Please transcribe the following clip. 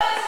Let's